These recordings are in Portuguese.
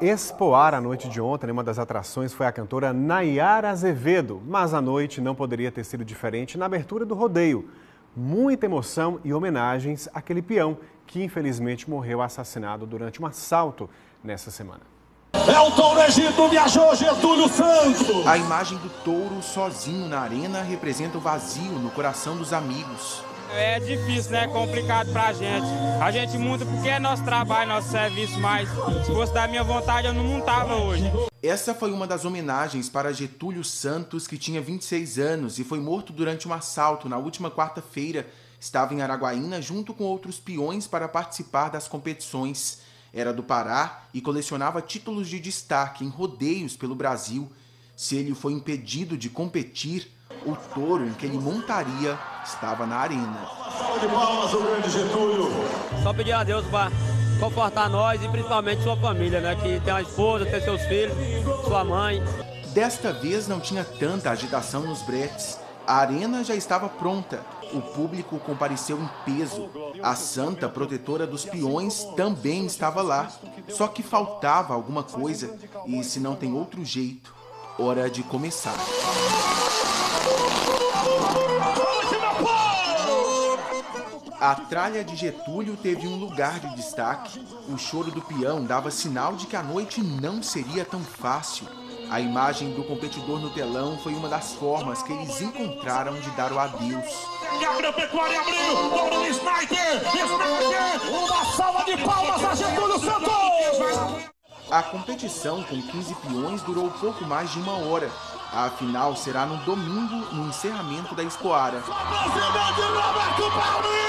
Expoar a noite de ontem, uma das atrações foi a cantora Nayara Azevedo, mas a noite não poderia ter sido diferente na abertura do rodeio. Muita emoção e homenagens àquele peão que infelizmente morreu assassinado durante um assalto nessa semana. É o touro Egito, viajou Getúlio Santos. A imagem do touro sozinho na arena representa o vazio no coração dos amigos. É difícil, né? Complicado pra gente. A gente monta porque é nosso trabalho, nosso serviço, mas se fosse da minha vontade eu não montava hoje. Essa foi uma das homenagens para Getúlio Santos, que tinha 26 anos e foi morto durante um assalto na última quarta-feira. Estava em Araguaína junto com outros peões para participar das competições. Era do Pará e colecionava títulos de destaque em rodeios pelo Brasil. Se ele foi impedido de competir, o touro em que ele montaria estava na arena. Salva de palmas, o grande Getúlio. Só pedir a Deus para confortar nós e principalmente sua família, né? Que tem uma esposa, tem seus filhos, sua mãe. Desta vez não tinha tanta agitação nos bretes. A arena já estava pronta. O público compareceu em peso. A santa protetora dos peões também estava lá. Só que faltava alguma coisa. E se não tem outro jeito, hora de começar. A tralha de Getúlio teve um lugar de destaque. O choro do peão dava sinal de que a noite não seria tão fácil. A imagem do competidor no telão foi uma das formas que eles encontraram de dar o adeus. A agropecuária abriu, touro do Sniper, Sniper, uma salva de palmas a Getúlio Santos. A competição com 15 peões durou pouco mais de uma hora. A final será no domingo, no encerramento da Paulino.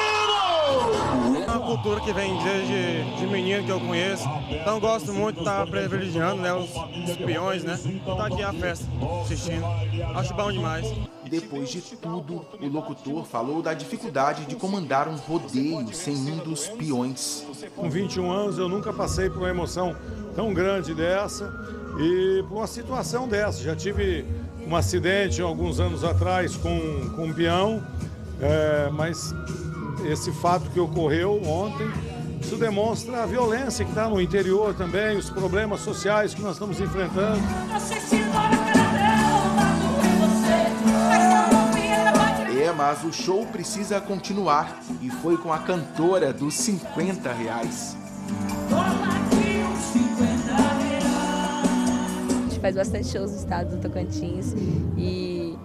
É uma cultura que vem desde de menino que eu conheço. Então gosto muito de estar privilegiando né, os, os peões, né? Estar aqui a festa, assistindo. Acho bom demais. Depois de tudo, o locutor falou da dificuldade de comandar um rodeio sem um dos peões. Com 21 anos eu nunca passei por uma emoção tão grande dessa e por uma situação dessa. Já tive um acidente alguns anos atrás com, com um peão, é, mas esse fato que ocorreu ontem, isso demonstra a violência que está no interior também, os problemas sociais que nós estamos enfrentando. É, mas o show precisa continuar e foi com a cantora dos 50 reais. Faz bastante shows no estado do Tocantins e,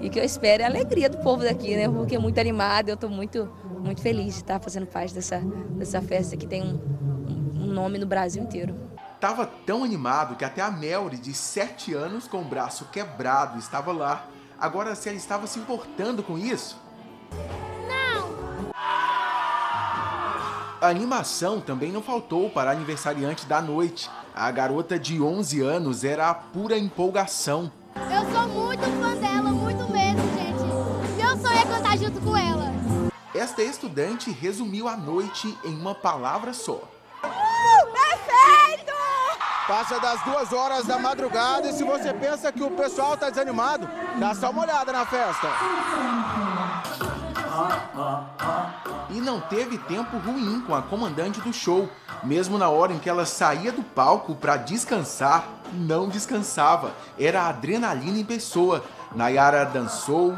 e que eu espero é a alegria do povo daqui, né? Porque é muito animado, eu estou muito, muito feliz de estar fazendo parte dessa, dessa festa que tem um, um nome no Brasil inteiro. Tava tão animado que até a Melry, de 7 anos, com o braço quebrado, estava lá. Agora, se ela estava se importando com isso? A animação também não faltou para a aniversariante da noite. A garota de 11 anos era a pura empolgação. Eu sou muito fã dela, muito mesmo, gente. Meu sonho é cantar junto com ela. Esta estudante resumiu a noite em uma palavra só. Perfeito! Passa das duas horas da madrugada e se você pensa que o pessoal tá desanimado, dá só uma olhada na festa. E não teve tempo ruim com a comandante do show. Mesmo na hora em que ela saía do palco para descansar, não descansava. Era adrenalina em pessoa. Nayara dançou,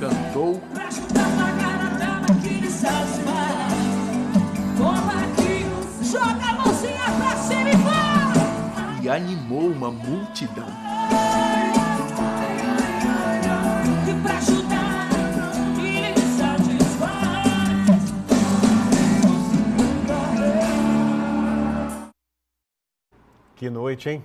cantou e animou uma multidão. E pra ajudar Que noite, hein?